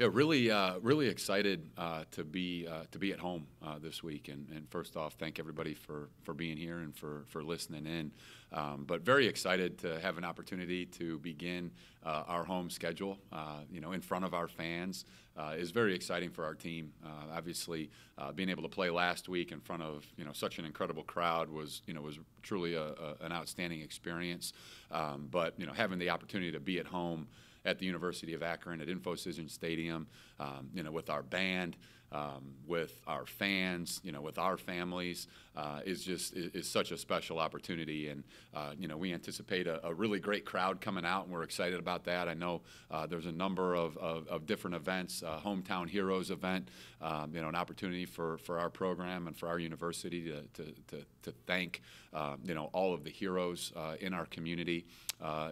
Yeah, really, uh, really excited uh, to be uh, to be at home uh, this week. And, and, first off, thank everybody for, for being here and for, for listening in. Um, but very excited to have an opportunity to begin uh, our home schedule. Uh, you know, in front of our fans is very exciting for our team. obviously, being able to play last week in front of you know such an incredible crowd was you know was truly a, a, an outstanding experience. Um, but you know, having the opportunity to be at home at the University of Akron at Infocision Stadium, um, you know, with our band, um, with our fans, you know, with our families, uh, is just is, is, such a special opportunity. And uh, you know, we anticipate a, a, really great crowd coming out, and we're excited about that. I know uh, there's a number of, of, of different events, uh, hometown heroes event, um, you know, an opportunity for, for our program and for our university to to, to, to thank uh, you know all of the heroes uh, in our community,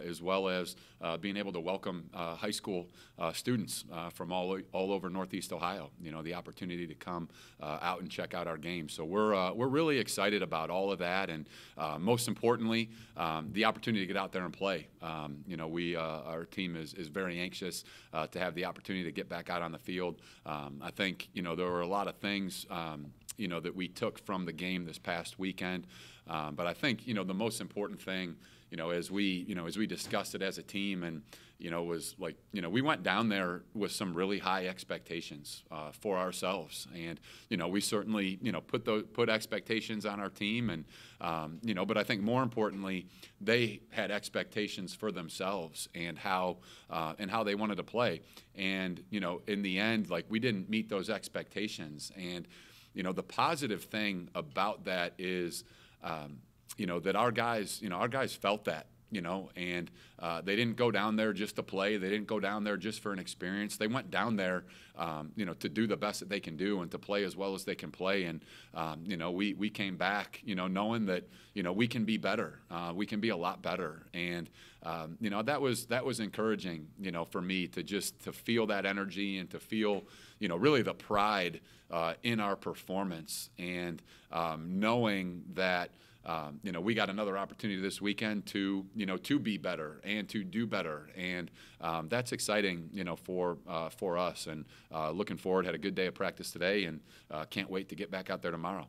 as well as being able to welcome high school students from all all over Northeast Ohio. You know, the opportunity to come out and check out our game. So we're we're really excited about all of that, and uh, most importantly, um, the opportunity to get out there and play. Um, you know, we uh, our team is, is very anxious uh, to have the opportunity to get back out on the field. Um, I think you know there were a lot of things um, you know that we took from the game this past weekend, um, but I think you know the most important thing you know as we you know as we discussed it as a team and you know, was like, you know, we went down there with some really high expectations uh, for ourselves, and you know, we certainly, you know, put those put expectations on our team, and um, you know, but I think more importantly, they had expectations for themselves and how uh, and how they wanted to play, and you know, in the end, like we didn't meet those expectations, and you know, the positive thing about that is. Um, you know that our guys, you know, our guys felt that you know, and uh, they didn't go down there just to play. They didn't go down there just for an experience. They went down there, um, you know, to do the best that they can do and to play as well as they can play. And um, you know, we we came back, you know, knowing that you know we can be better. Uh, we can be a lot better. And um, you know, that was that was encouraging, you know, for me to just to feel that energy and to feel, you know, really the pride uh, in our performance and um, knowing that um, you know, we got another opportunity this weekend to, you know, to be better and to do better, and um, that's exciting, you know, for uh, for us. And uh, looking forward. Had a good day of practice today, and uh, can't wait to get back out there tomorrow.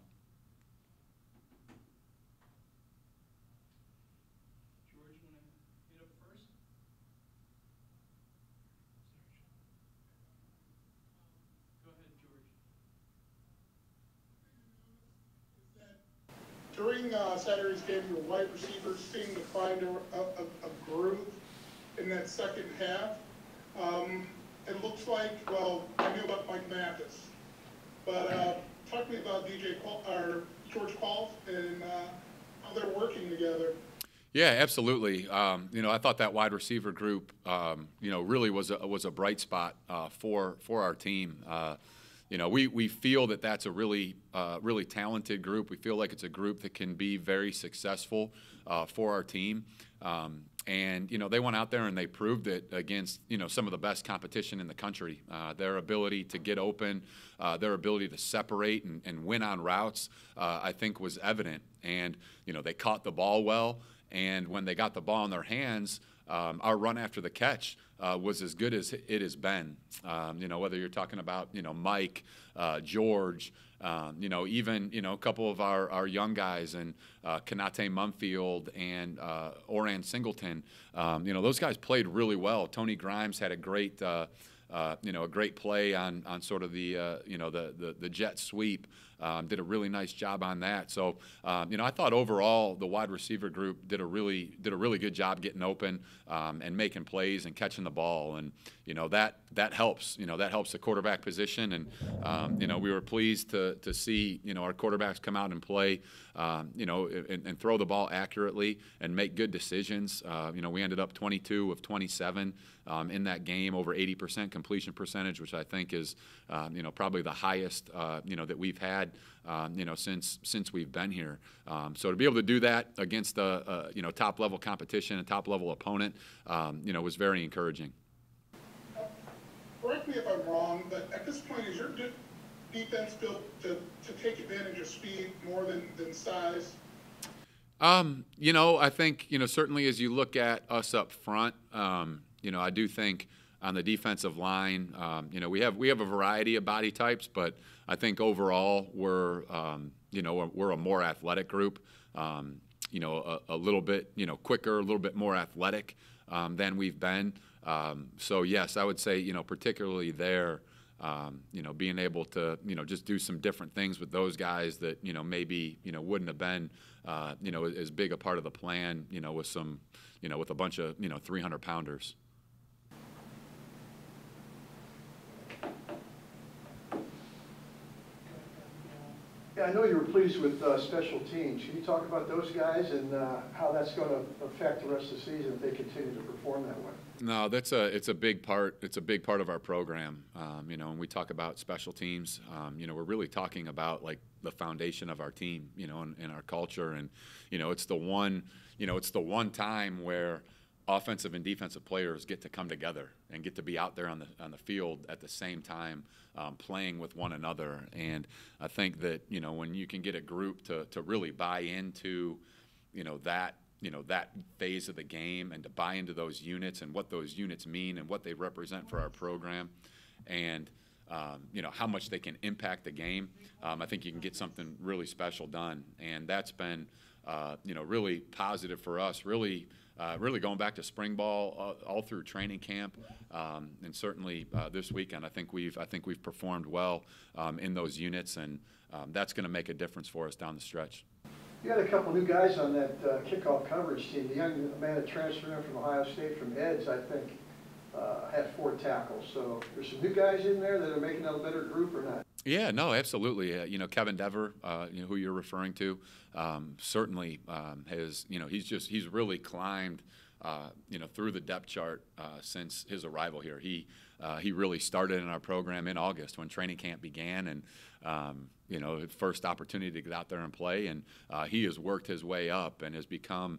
During uh, Saturday's game, your wide receivers seemed to find a, a, a groove in that second half. Um, it looks like, well, I knew about Mike Mathis, but uh, talk to me about DJ or George Paul and uh, how they're working together. Yeah, absolutely. Um, you know, I thought that wide receiver group, um, you know, really was a was a bright spot uh, for for our team. You know, we, we feel that that's a really, uh, really talented group. We feel like it's a group that can be very successful uh, for our team. Um, and, you know, they went out there and they proved it against, you know, some of the best competition in the country. Uh, their ability to get open, uh, their ability to separate and, and win on routes, uh, I think was evident. And, you know, they caught the ball well. And when they got the ball in their hands, um, our run after the catch uh, was as good as it has been. Um, you know, whether you're talking about you know Mike, uh, George, um, you know even you know a couple of our, our young guys and uh, Konata Mumpfield and uh, Oran Singleton. Um, you know those guys played really well. Tony Grimes had a great. Uh, you know, a great play on, on sort of the, uh, you know, the, the, the jet sweep. Um, did a really nice job on that. So, um, you know, I thought overall the wide receiver group did a really did a really good job getting open um, and making plays and catching the ball, and you know that that helps. You know that helps the quarterback position, and um, you know we were pleased to to see you know our quarterbacks come out and play, um, you know, and, and, throw the ball accurately and make good decisions. Uh, you know, we ended up 22 of 27 um, in that game, over 80% completion percentage, which I think is, um, you know, probably the highest, uh, you know, that we've had, um, you know, since since we've been here. Um, so to be able to do that against a, you know top level competition, a top level opponent, um, you know, was very encouraging. Correct me if I'm wrong, but at this point, is your defense built to, to take advantage of speed more than, than size? Um, you know, I think you know certainly as you look at us up front, um, you know, I do think on the defensive line. Um, you know, we have we have a variety of body types, but I think overall we're um, you know we're, we're a more athletic group. Um, you know, a, a, little bit you know quicker, a little bit more athletic um, than we've been. Um, so yes, I would say you know particularly there. Um, you know, being able to, you know, just do some different things with those guys that, you know, maybe, you know, wouldn't have been, uh, you know, as big a part of the plan, you know, with some, you know, with a bunch of, you know, 300 pounders. Yeah, I know you were pleased with uh, special teams. Can you talk about those guys and uh, how that's going to affect the rest of the season if they continue to perform that way? No, that's a it's a big part. It's a big part of our program. Um, you know, when we talk about special teams, um, you know, we're really talking about like the foundation of our team. You know, and, and our culture, and you know, it's the one. You know, it's the one time where offensive and defensive players get to come together and get to be out there on the on the field at the same time, um, playing with one another. And I think that you know when you can get a group to to really buy into, you know that you know that phase of the game and to buy into those units and what those units mean and what they represent for our program, and um, you know how much they can impact the game. Um, I think you can get something really special done, and that's been uh, you know really positive for us. Really uh, really going back to spring ball all, uh, all through training camp, um, and certainly uh, this weekend, I think we've I think we've performed well um, in those units, and um, that's going to make a difference for us down the stretch. You had a couple new guys on that uh, kickoff coverage team. The young man that transferred in from Ohio State from Eds, I think, uh, had four tackles. So there's some new guys in there that are making that a better group or not. Yeah, no, absolutely. Uh, you know, Kevin Dever, uh, you know, who you're referring to, um, certainly um, has, you know, he's just he's really climbed, uh, you know, through the depth chart uh, since his arrival here. He uh, he really started in our program in August when training camp began, and um, you know, first opportunity to get out there and play. And uh, he has worked his way up and has become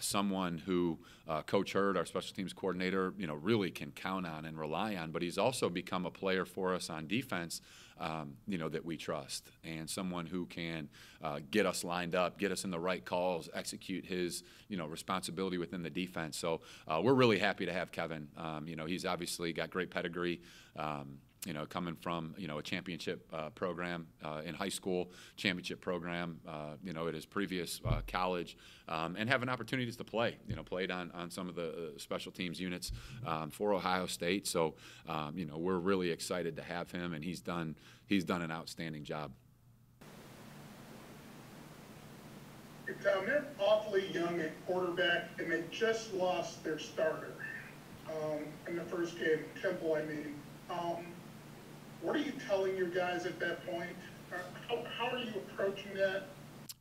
someone who Coach Hurd, our special teams coordinator, you know, really can count on and rely on. But he's also become a player for us on defense. Um, you know that we trust, and someone who can uh, get us lined up, get us in the right calls, execute his you know responsibility within the defense. So uh, we're really happy to have Kevin. Um, you know he's obviously got great pedigree. Um, you know, coming from you know a championship uh, program uh, in high school, championship program, uh, you know, at his previous uh, college, um, and having opportunities to play. You know, played on on some of the uh, special teams units um, for Ohio State. So, um, you know, we're really excited to have him, and he's done he's done an outstanding job. They're awfully young at quarterback, and they just lost their starter um, in the first game, Temple, I mean. Um, what are you telling your guys at that point? How, how are you approaching that?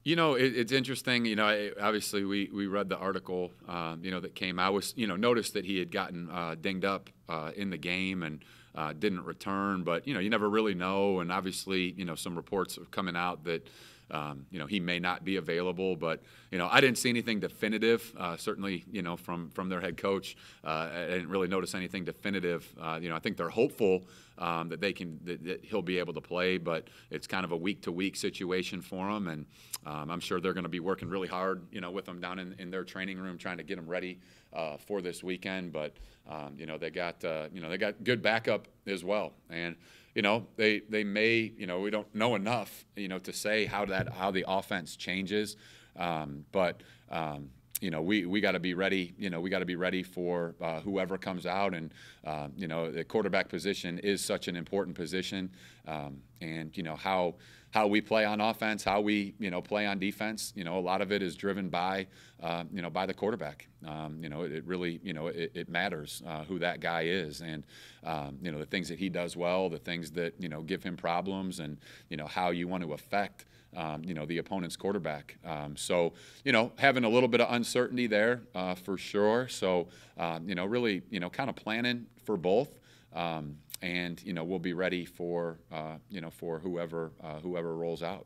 You know, it, it's interesting. You know, I, obviously we, we read the article, uh, you know, that came. I was, you know, noticed that he had gotten uh, dinged up uh, in the game and uh, didn't return. But you know, you never really know. And obviously, you know, some reports are coming out that um, you know, he may not be available, but you know, I didn't see anything definitive. Uh, certainly, you know, from from their head coach, uh, I didn't really notice anything definitive. Uh, you know, I think they're hopeful um, that they can that, that, he'll be able to play, but it's kind of a week to week situation for him, and um, I'm sure they're going to be working really hard, you know, with him down in, in their training room, trying to get him ready uh, for this weekend. But um, you know, they got uh, you know they got good backup as well, and you know, they they may, you know, we don't know enough, you know, to say how that how the offense changes, um, but. Um, you know, we, we got to be ready. You know, we got to be ready for uh, whoever comes out, and uh, you know, the quarterback position is such an important position, um, and you know how how we play on offense, how we you know play on defense. You know, a lot of it is driven by uh, you know by the quarterback. Um, you know, it, it, really you know it, it matters uh, who that guy is, and um, you know the things that he does well, the things that you know give him problems, and you know how you want to affect. Um, you know the opponent's quarterback. Um, so you know having a little bit of uncertainty there uh, for sure. So um, you know really you know kind of planning for both. Um, and you know we'll be ready for uh, you know for whoever uh, whoever rolls out.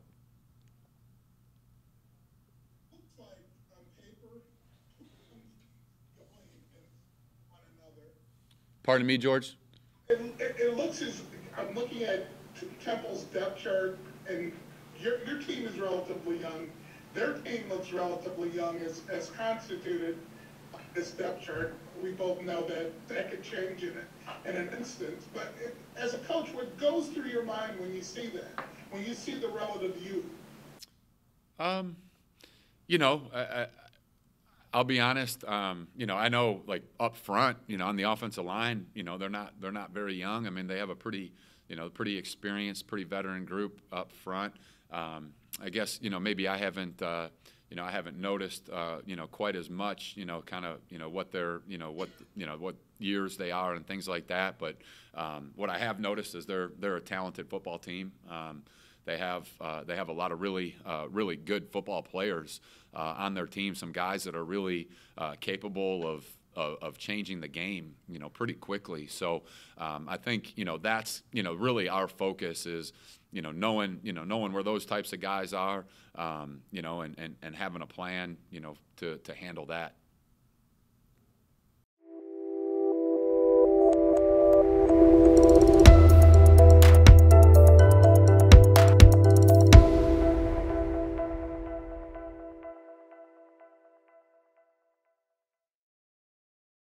Pardon me, George. It, it, it looks as I'm looking at Temple's depth chart, and your your team is relatively young. Their team looks relatively young as as constituted this depth chart. We both know that that could change in, in an instant. But it- as a coach, what goes through your mind when you see that? When you see the relative youth? Um, you know, I, I, I'll be honest. Um, you know, I know like up front, you know, on the offensive line, you know, they're not they're not very young. I mean, they have a pretty, you know, pretty experienced, pretty veteran group up front. Um, I guess you know maybe I haven't. Uh, you know, I haven't noticed, uh, you know, quite as much, you know, kind of, you know, what their, you know, what, you know, what years they are and things like that. But um, what I have noticed is they're they're a talented football team. Um, they have uh, they have a lot of really uh, really good football players uh, on their team. Some guys that are really uh, capable of, of of changing the game, you know, pretty quickly. So um, I think you know that's you know really our focus is you know knowing you know knowing where those types of guys are, um, you know, and, and, and having a plan, you know, to, to handle that.